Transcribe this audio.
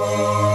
Música